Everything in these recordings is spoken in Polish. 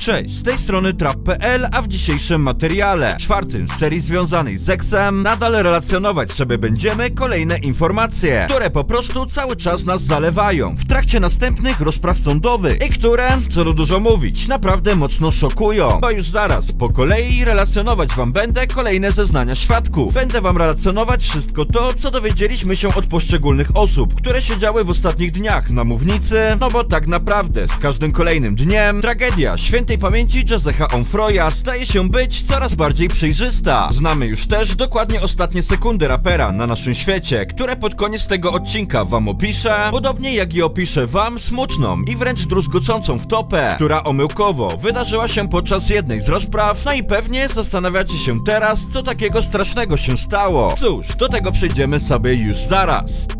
Cześć, z tej strony trap.pl, a w dzisiejszym materiale, czwartym z serii związanej z seksem, nadal relacjonować sobie będziemy kolejne informacje, które po prostu cały czas nas zalewają. W trakcie następnych rozpraw sądowych i które, co tu dużo mówić, naprawdę mocno szokują, bo już zaraz po kolei relacjonować wam będę kolejne zeznania świadków. Będę wam relacjonować wszystko to, co dowiedzieliśmy się od poszczególnych osób, które siedziały w ostatnich dniach na mównicy, no bo tak naprawdę z każdym kolejnym dniem tragedia świętej pamięci Josecha Onfroya staje się być coraz bardziej przejrzysta. Znamy już też dokładnie ostatnie sekundy rapera na naszym świecie, które pod koniec tego odcinka wam opiszę, podobnie jak i opiszę wam smutną i wręcz druzgocącą wtopę, która omyłkowo wydarzyła się podczas jednej z rozpraw, no i pewnie zastanawiacie się teraz, co takiego strasznego się stało. Cóż, do tego przejdziemy sobie już zaraz.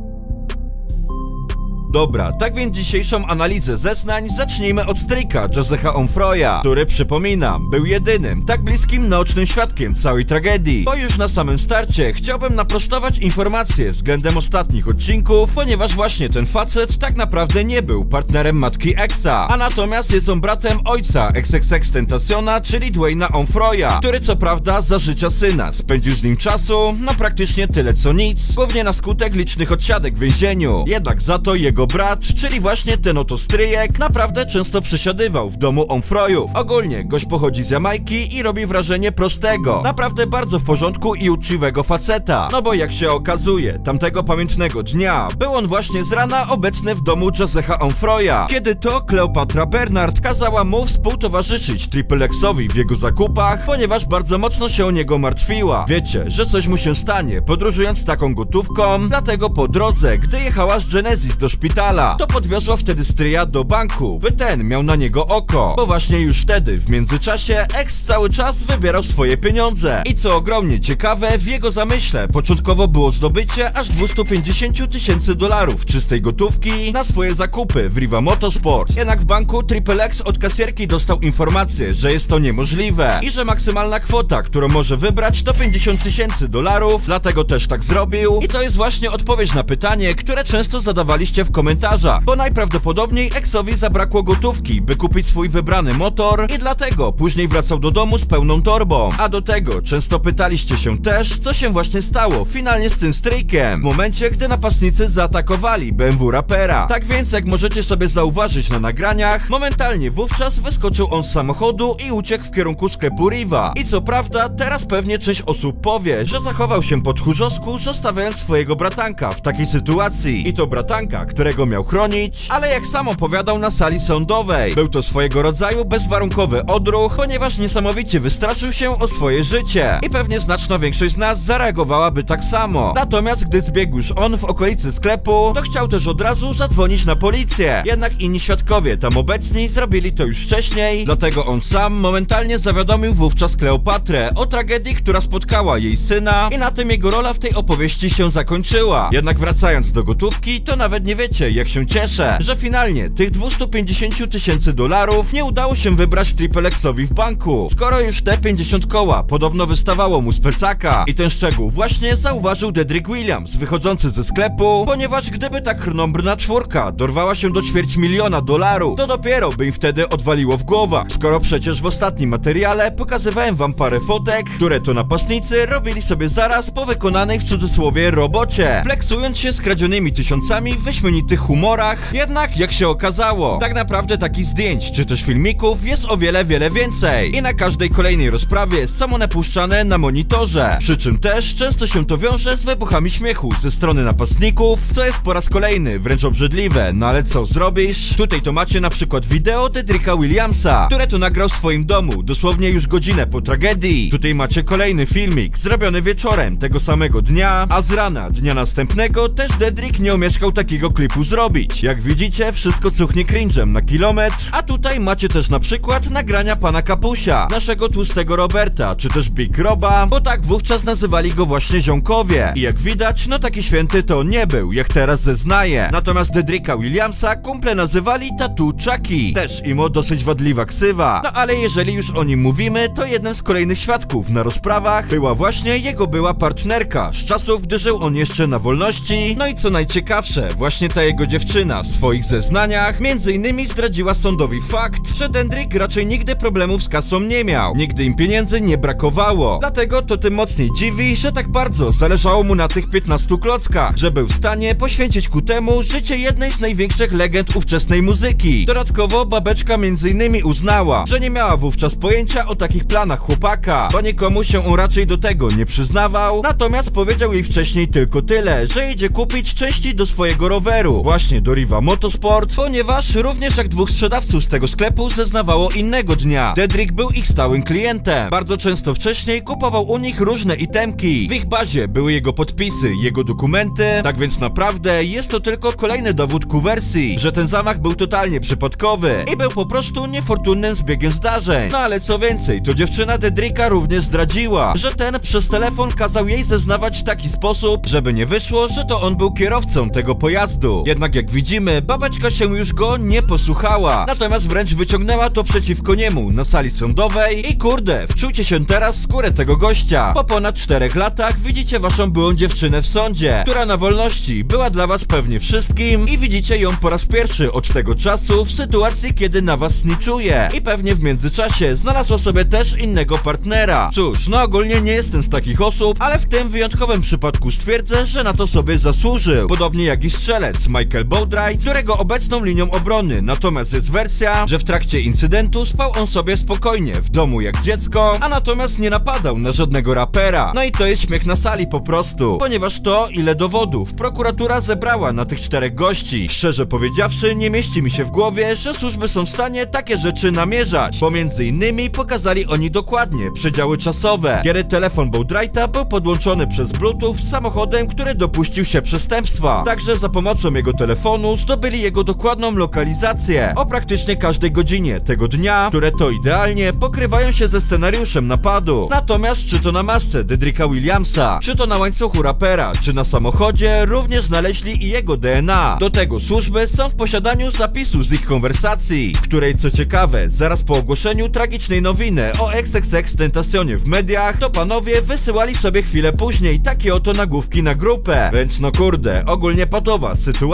Dobra, tak więc dzisiejszą analizę zeznań zacznijmy od stryka Josecha Onfroya, który przypominam, był jedynym, tak bliskim naocznym świadkiem całej tragedii. Bo już na samym starcie chciałbym naprostować informacje względem ostatnich odcinków, ponieważ właśnie ten facet tak naprawdę nie był partnerem matki Exa, a natomiast jest on bratem ojca XXX Tentaciona, czyli Dwayna Onfroya, który co prawda za życia syna spędził z nim czasu, no praktycznie tyle co nic, głównie na skutek licznych odsiadek w więzieniu. Jednak za to jego jego brat, czyli właśnie ten oto stryjek, naprawdę często przesiadywał w domu Onfroyów. Ogólnie gość pochodzi z Jamajki i robi wrażenie prostego, naprawdę bardzo w porządku i uczciwego faceta. No bo jak się okazuje, tamtego pamiętnego dnia był on właśnie z rana obecny w domu Josecha Onfroya, kiedy to Kleopatra Bernard kazała mu współtowarzyszyć Triple Xowi w jego zakupach, ponieważ bardzo mocno się o niego martwiła. Wiecie, że coś mu się stanie podróżując taką gotówką, dlatego po drodze, gdy jechała z Genesis do szpitala, szpitala. To podwiozła wtedy stryja do banku, by ten miał na niego oko. Bo właśnie już wtedy, w międzyczasie, ex cały czas wybierał swoje pieniądze. I co ogromnie ciekawe, w jego zamyśle początkowo było zdobycie aż 250 tysięcy dolarów czystej gotówki na swoje zakupy w Riva Motorsports. Jednak w banku Triple X od kasierki dostał informację, że jest to niemożliwe i że maksymalna kwota, którą może wybrać to 50 tysięcy dolarów, dlatego też tak zrobił. I to jest właśnie odpowiedź na pytanie, które często zadawaliście w komentarzach komentarzach, bo najprawdopodobniej Exowi zabrakło gotówki, by kupić swój wybrany motor i dlatego później wracał do domu z pełną torbą. A do tego często pytaliście się też, co się właśnie stało finalnie z tym stryjkiem, w momencie, gdy napastnicy zaatakowali BMW rapera. Tak więc, jak możecie sobie zauważyć na nagraniach, momentalnie wówczas wyskoczył on z samochodu i uciekł w kierunku sklepu Riva. I co prawda, teraz pewnie część osób powie, że zachował się po tchórzowsku, zostawiając swojego bratanka w takiej sytuacji. I to bratanka, którego którego miał chronić, ale jak sam opowiadał na sali sądowej, był to swojego rodzaju bezwarunkowy odruch, ponieważ niesamowicie wystraszył się o swoje życie. I pewnie znaczna większość z nas zareagowałaby tak samo. Natomiast gdy zbiegł już on w okolicy sklepu, to chciał też od razu zadzwonić na policję. Jednak inni świadkowie tam obecni zrobili to już wcześniej, dlatego on sam momentalnie zawiadomił wówczas Kleopatrę o tragedii, która spotkała jej syna i na tym jego rola w tej opowieści się zakończyła. Jednak wracając do gotówki, to nawet nie wiecie, jak się cieszę, że finalnie tych 250 tysięcy dolarów nie udało się wybrać Triple Xowi w banku. Skoro już te 50 koła podobno wystawało mu z plecaka i ten szczegół właśnie zauważył Dedrick Williams wychodzący ze sklepu, ponieważ gdyby ta krnąbrna czwórka dorwała się do ćwierć miliona dolarów, to dopiero by im wtedy odwaliło w głowach. Skoro przecież w ostatnim materiale pokazywałem wam parę fotek, które to napastnicy robili sobie zaraz po wykonanej w cudzysłowie robocie, flexując się skradzionymi tysiącami wyśmienitych tych humorach, jednak jak się okazało, tak naprawdę takich zdjęć czy też filmików jest o wiele, wiele więcej i na każdej kolejnej rozprawie są one puszczane na monitorze, przy czym też często się to wiąże z wybuchami śmiechu ze strony napastników, co jest po raz kolejny wręcz obrzydliwe, no ale co zrobisz? Tutaj to macie na przykład wideo Dedricka Williamsa, które to nagrał w swoim domu, dosłownie już godzinę po tragedii. Tutaj macie kolejny filmik, zrobiony wieczorem tego samego dnia, a z rana dnia następnego też Dedrick nie omieszkał takiego klipu zrobić. Jak widzicie, wszystko cuchnie cringe'em na kilometr, a tutaj macie też na przykład nagrania pana Kapusia, naszego tłustego Roberta, czy też Big Roba, bo tak wówczas nazywali go właśnie ziomkowie. I jak widać, no taki święty to nie był, jak teraz zeznaje. Natomiast Dedricka Williamsa kumple nazywali Tattoo Chucky. Też imo dosyć wadliwa ksywa. No ale jeżeli już o nim mówimy, to jednym z kolejnych świadków na rozprawach była właśnie jego była partnerka z czasów, gdy żył on jeszcze na wolności. No i co najciekawsze, właśnie ta ta jego dziewczyna w swoich zeznaniach między innymi zdradziła sądowi fakt, że Dendrick raczej nigdy problemów z kasą nie miał. Nigdy im pieniędzy nie brakowało. Dlatego to tym mocniej dziwi, że tak bardzo zależało mu na tych 15 klockach, że był w stanie poświęcić ku temu życie jednej z największych legend ówczesnej muzyki. Dodatkowo babeczka między innymi uznała, że nie miała wówczas pojęcia o takich planach chłopaka, bo nikomu się on raczej do tego nie przyznawał, natomiast powiedział jej wcześniej tylko tyle, że idzie kupić części do swojego roweru, właśnie do Riva Motorsport, ponieważ również jak dwóch sprzedawców z tego sklepu zeznawało innego dnia. Dedrick był ich stałym klientem. Bardzo często wcześniej kupował u nich różne itemki. W ich bazie były jego podpisy, jego dokumenty, tak więc naprawdę jest to tylko kolejny dowód ku wersji, że ten zamach był totalnie przypadkowy i był po prostu niefortunnym zbiegiem zdarzeń. No ale co więcej, to dziewczyna Dedricka również zdradziła, że ten przez telefon kazał jej zeznawać w taki sposób, żeby nie wyszło, że to on był kierowcą tego pojazdu. Jednak jak widzimy, babeczka się już go nie posłuchała, natomiast wręcz wyciągnęła to przeciwko niemu na sali sądowej i kurde, wczujcie się teraz skórę tego gościa. Po ponad czterech latach widzicie waszą byłą dziewczynę w sądzie, która na wolności była dla was pewnie wszystkim i widzicie ją po raz pierwszy od tego czasu w sytuacji, kiedy na was sniczuje i pewnie w międzyczasie znalazła sobie też innego partnera. Cóż, no ogólnie nie jestem z takich osób, ale w tym wyjątkowym przypadku stwierdzę, że na to sobie zasłużył. Podobnie jak i strzelec Michael Bowdright, którego obecną linią obrony. Natomiast jest wersja, że w trakcie incydentu spał on sobie spokojnie w domu jak dziecko, a natomiast nie napadał na żadnego rapera. No i to jest śmiech na sali po prostu, ponieważ to, ile dowodów prokuratura zebrała na tych czterech gości. Szczerze powiedziawszy, nie mieści mi się w głowie, że służby są w stanie takie rzeczy namierzać, bo między innymi pokazali oni dokładnie przedziały czasowe, kiedy telefon Bowdrighta był podłączony przez Bluetooth z samochodem, który dopuścił się przestępstwa. Także za pomocą jego telefonu zdobyli jego dokładną lokalizację o praktycznie każdej godzinie tego dnia, które to idealnie pokrywają się ze scenariuszem napadu. Natomiast czy to na masce Dedricka Williamsa, czy to na łańcuchu rapera, czy na samochodzie, również znaleźli i jego DNA. Do tego służby są w posiadaniu zapisu z ich konwersacji, w której co ciekawe, zaraz po ogłoszeniu tragicznej nowiny o XXX Tentacionie w mediach, to panowie wysyłali sobie chwilę później takie oto nagłówki na grupę. Więc no kurde, ogólnie patowa sytuacja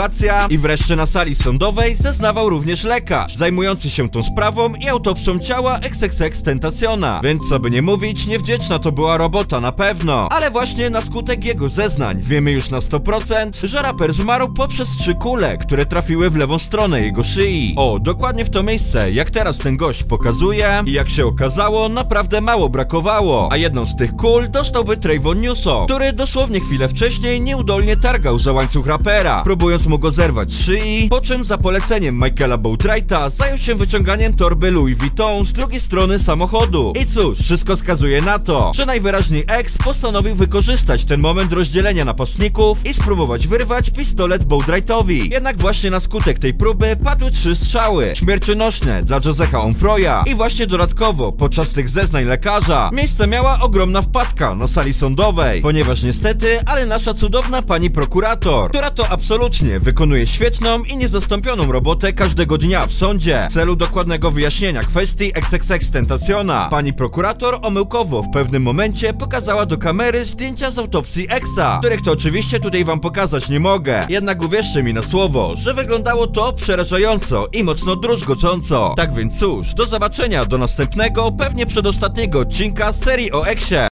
i wreszcie na sali sądowej zeznawał również lekarz zajmujący się tą sprawą i autopsją ciała XXX Tentaciona. Więc co by nie mówić, niewdzięczna to była robota na pewno. Ale właśnie na skutek jego zeznań wiemy już na 100%, że raper zmarł poprzez trzy kule, które trafiły w lewą stronę jego szyi. O, dokładnie w to miejsce, jak teraz ten gość pokazuje i jak się okazało, naprawdę mało brakowało. A jedną z tych kul dostałby Trayvon Newsom, który dosłownie chwilę wcześniej nieudolnie targał za łańcuch rapera, próbując mu go zerwać z szyi, po czym za poleceniem Michaela Bowdrighta zajął się wyciąganiem torby Louis Vuitton z drugiej strony samochodu. I cóż, wszystko skazuje na to, że najwyraźniej ex postanowił wykorzystać ten moment rozdzielenia napastników i spróbować wyrwać pistolet Bowdrightowi. Jednak właśnie na skutek tej próby padły trzy strzały, śmiercionośne dla Josecha Onfroya i właśnie dodatkowo podczas tych zeznań lekarza miejsce miała ogromna wpadka na sali sądowej, ponieważ niestety, ale nasza cudowna pani prokurator, która to absolutnie wykonuje świetną i niezastąpioną robotę każdego dnia w sądzie w celu dokładnego wyjaśnienia kwestii XXX Tentaciona. Pani prokurator omyłkowo w pewnym momencie pokazała do kamery zdjęcia z autopsji Exa, których to oczywiście tutaj wam pokazać nie mogę. Jednak uwierzcie mi na słowo, że wyglądało to przerażająco i mocno druzgocząco. Tak więc cóż, do zobaczenia do następnego, pewnie przedostatniego odcinka serii o Exie.